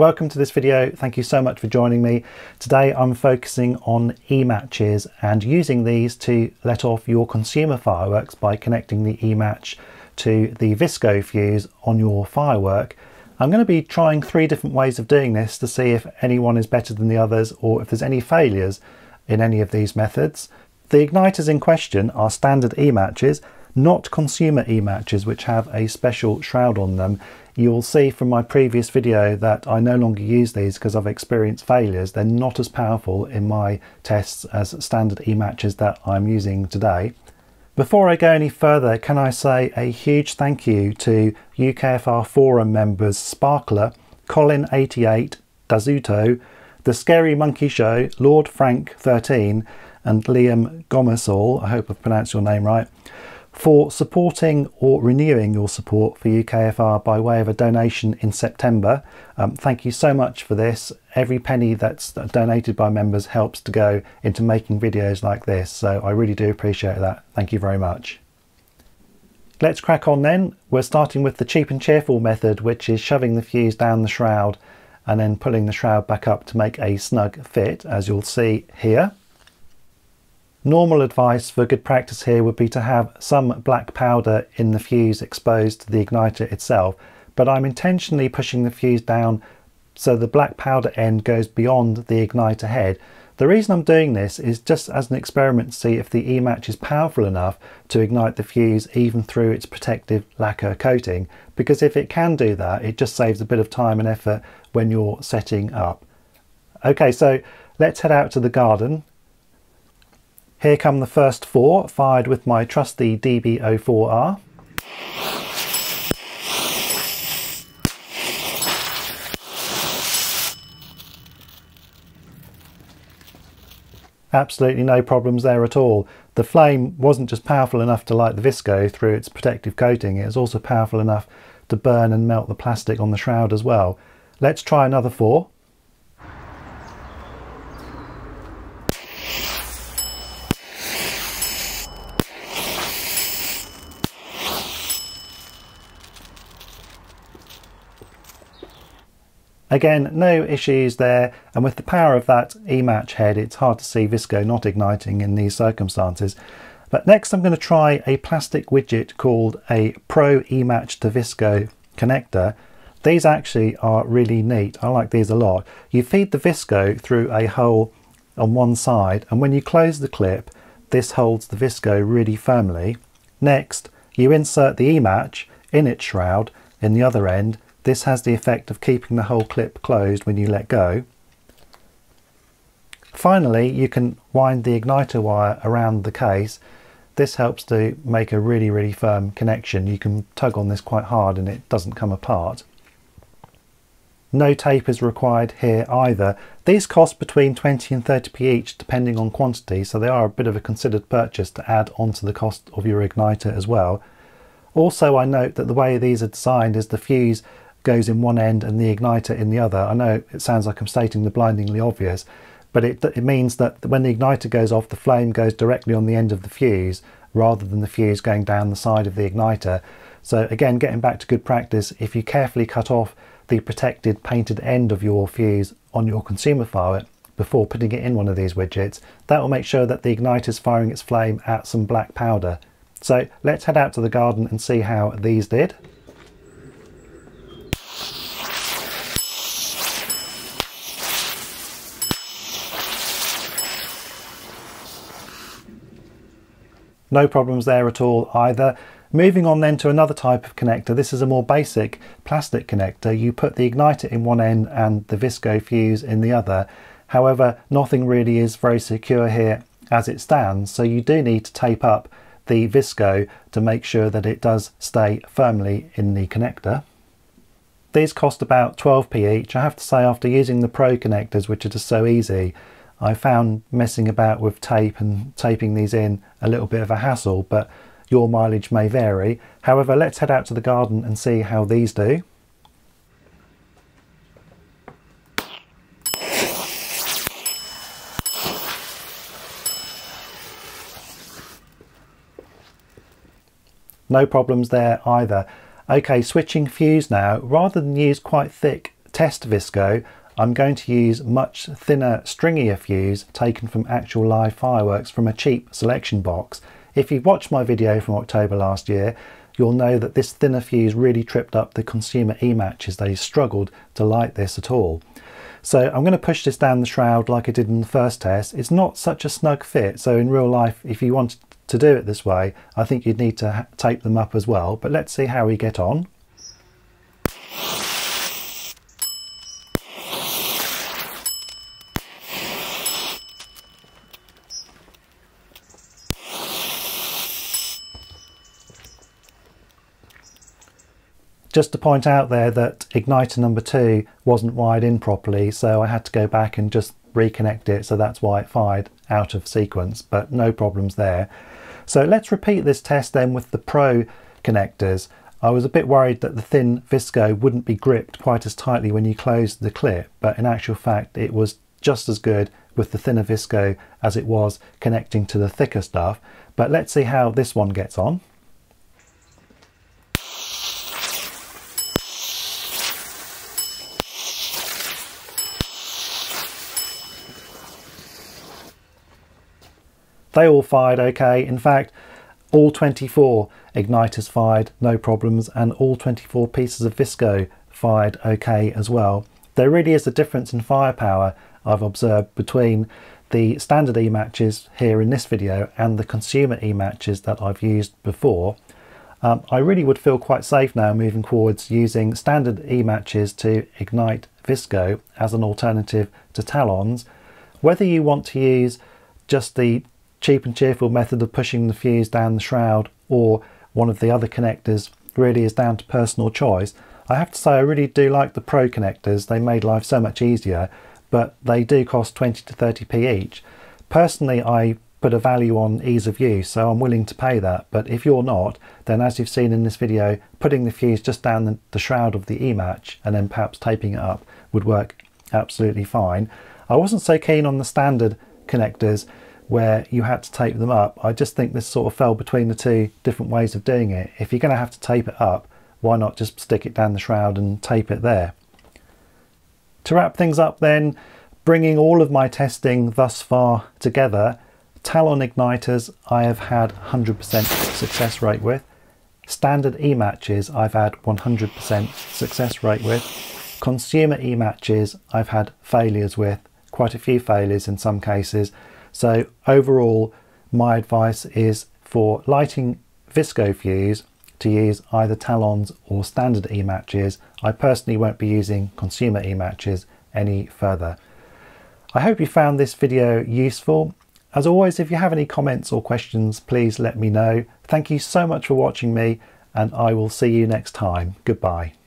Welcome to this video. Thank you so much for joining me. Today I'm focusing on e-matches and using these to let off your consumer fireworks by connecting the e-match to the Visco fuse on your firework. I'm going to be trying three different ways of doing this to see if anyone is better than the others or if there's any failures in any of these methods. The igniters in question are standard e-matches, not consumer e-matches which have a special shroud on them. You'll see from my previous video that I no longer use these because I've experienced failures. They're not as powerful in my tests as standard e-matches that I'm using today. Before I go any further, can I say a huge thank you to UKFR forum members Sparkler, Colin88, Dazuto, The Scary Monkey Show, Lord Frank 13, and Liam Gomersall, I hope I've pronounced your name right, for supporting or renewing your support for UKFR by way of a donation in September. Um, thank you so much for this. Every penny that's donated by members helps to go into making videos like this, so I really do appreciate that. Thank you very much. Let's crack on then. We're starting with the cheap and cheerful method, which is shoving the fuse down the shroud and then pulling the shroud back up to make a snug fit, as you'll see here. Normal advice for good practice here would be to have some black powder in the fuse exposed to the igniter itself, but I'm intentionally pushing the fuse down so the black powder end goes beyond the igniter head. The reason I'm doing this is just as an experiment to see if the E-match is powerful enough to ignite the fuse even through its protective lacquer coating, because if it can do that, it just saves a bit of time and effort when you're setting up. Okay, so let's head out to the garden here come the first four, fired with my trusty DB04R. Absolutely no problems there at all. The flame wasn't just powerful enough to light the Visco through its protective coating, it was also powerful enough to burn and melt the plastic on the shroud as well. Let's try another four. Again, no issues there, and with the power of that E-match head, it's hard to see Visco not igniting in these circumstances. But next I'm going to try a plastic widget called a Pro E-match to Visco connector. These actually are really neat. I like these a lot. You feed the Visco through a hole on one side, and when you close the clip, this holds the Visco really firmly. Next, you insert the E-match in its shroud in the other end this has the effect of keeping the whole clip closed when you let go. Finally, you can wind the igniter wire around the case. This helps to make a really, really firm connection. You can tug on this quite hard and it doesn't come apart. No tape is required here either. These cost between 20 and 30p each depending on quantity, so they are a bit of a considered purchase to add onto the cost of your igniter as well. Also I note that the way these are designed is the fuse goes in one end and the igniter in the other. I know it sounds like I'm stating the blindingly obvious, but it, it means that when the igniter goes off, the flame goes directly on the end of the fuse rather than the fuse going down the side of the igniter. So again, getting back to good practice, if you carefully cut off the protected painted end of your fuse on your consumer firework before putting it in one of these widgets, that will make sure that the igniter is firing its flame at some black powder. So let's head out to the garden and see how these did. No problems there at all either. Moving on then to another type of connector. This is a more basic plastic connector. You put the igniter in one end and the visco fuse in the other. However, nothing really is very secure here as it stands, so you do need to tape up the visco to make sure that it does stay firmly in the connector. These cost about 12p each. I have to say after using the Pro connectors, which are just so easy, I found messing about with tape and taping these in a little bit of a hassle, but your mileage may vary. However, let's head out to the garden and see how these do. No problems there either. Okay, switching fuse now. Rather than use quite thick test Visco, I'm going to use much thinner, stringier fuse taken from actual live fireworks from a cheap selection box. If you've watched my video from October last year, you'll know that this thinner fuse really tripped up the consumer e-matches. They struggled to light this at all. So I'm going to push this down the shroud like I did in the first test. It's not such a snug fit, so in real life, if you want to do it this way, I think you'd need to tape them up as well. But let's see how we get on. Just to point out there that igniter number two wasn't wired in properly, so I had to go back and just reconnect it, so that's why it fired out of sequence, but no problems there. So let's repeat this test then with the Pro connectors. I was a bit worried that the thin Visco wouldn't be gripped quite as tightly when you closed the clip, but in actual fact it was just as good with the thinner Visco as it was connecting to the thicker stuff. But let's see how this one gets on. They all fired okay. In fact, all 24 igniters fired no problems and all 24 pieces of Visco fired okay as well. There really is a difference in firepower I've observed between the standard E-matches here in this video and the consumer E-matches that I've used before. Um, I really would feel quite safe now moving towards using standard E-matches to ignite Visco as an alternative to Talons. Whether you want to use just the cheap and cheerful method of pushing the fuse down the shroud or one of the other connectors really is down to personal choice. I have to say I really do like the Pro connectors, they made life so much easier, but they do cost 20 to 30p each. Personally I put a value on ease of use so I'm willing to pay that but if you're not then as you've seen in this video putting the fuse just down the, the shroud of the E-match and then perhaps taping it up would work absolutely fine. I wasn't so keen on the standard connectors where you had to tape them up. I just think this sort of fell between the two different ways of doing it. If you're going to have to tape it up, why not just stick it down the shroud and tape it there? To wrap things up then, bringing all of my testing thus far together, Talon igniters I have had 100% success rate with. Standard E-matches I've had 100% success rate with. Consumer E-matches I've had failures with, quite a few failures in some cases, so overall, my advice is for lighting Visco fuse to use either Talons or standard E-matches. I personally won't be using consumer E-matches any further. I hope you found this video useful. As always, if you have any comments or questions, please let me know. Thank you so much for watching me and I will see you next time. Goodbye.